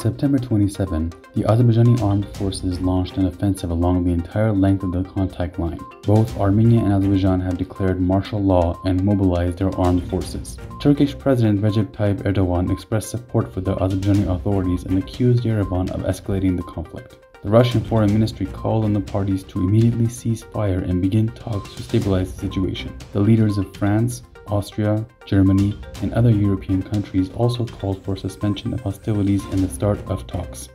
September 27, the Azerbaijani armed forces launched an offensive along the entire length of the contact line. Both Armenia and Azerbaijan have declared martial law and mobilized their armed forces. Turkish President Recep Tayyip Erdogan expressed support for the Azerbaijani authorities and accused Yerevan of escalating the conflict. The Russian Foreign Ministry called on the parties to immediately cease fire and begin talks to stabilize the situation. The leaders of France, Austria, Germany, and other European countries also called for suspension of hostilities and the start of talks.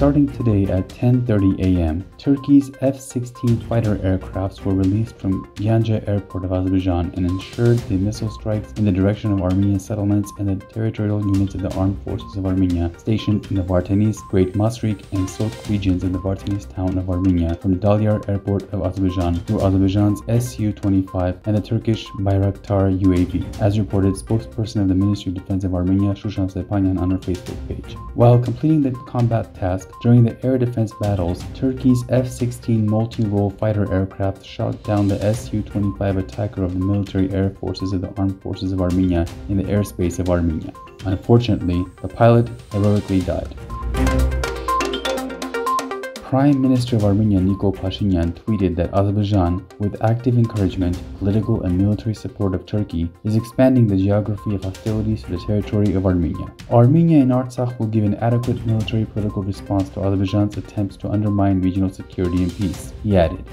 Starting today at 10.30 am, Turkey's F-16 fighter aircrafts were released from Gyanja airport of Azerbaijan and ensured the missile strikes in the direction of Armenian settlements and the territorial units of the armed forces of Armenia stationed in the Vardenis, Great Masrik, and Sotk regions of the Vardenis town of Armenia from Dalyar airport of Azerbaijan through Azerbaijan's Su-25 and the Turkish Bayraktar UAV, as reported spokesperson of the Ministry of Defense of Armenia, Shushan Stepanyan on her Facebook page. While completing the combat task, during the air defense battles, Turkey's F-16 multi-role fighter aircraft shot down the Su-25 attacker of the military air forces of the Armed Forces of Armenia in the airspace of Armenia. Unfortunately, the pilot heroically died. Prime Minister of Armenia Nikol Pashinyan tweeted that Azerbaijan, with active encouragement, political and military support of Turkey, is expanding the geography of hostilities to the territory of Armenia. Armenia and Artsakh will give an adequate military political response to Azerbaijan's attempts to undermine regional security and peace, he added.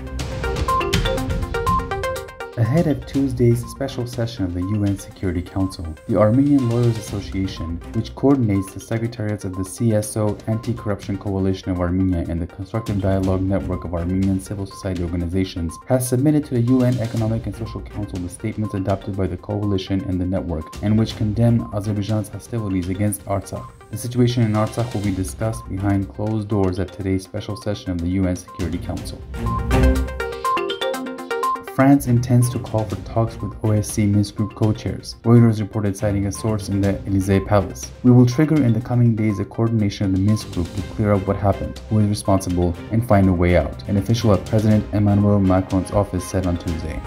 Ahead of Tuesday's special session of the UN Security Council, the Armenian Lawyers Association, which coordinates the secretariats of the CSO Anti-Corruption Coalition of Armenia and the Constructive Dialogue Network of Armenian civil society organizations, has submitted to the UN Economic and Social Council the statements adopted by the coalition and the network, and which condemn Azerbaijan's hostilities against Artsakh. The situation in Artsakh will be discussed behind closed doors at today's special session of the UN Security Council. France intends to call for talks with OSCE Minsk Group co-chairs, Reuters reported citing a source in the Elysee Palace. We will trigger in the coming days a coordination of the Minsk Group to clear up what happened, who is responsible, and find a way out, an official at President Emmanuel Macron's office said on Tuesday.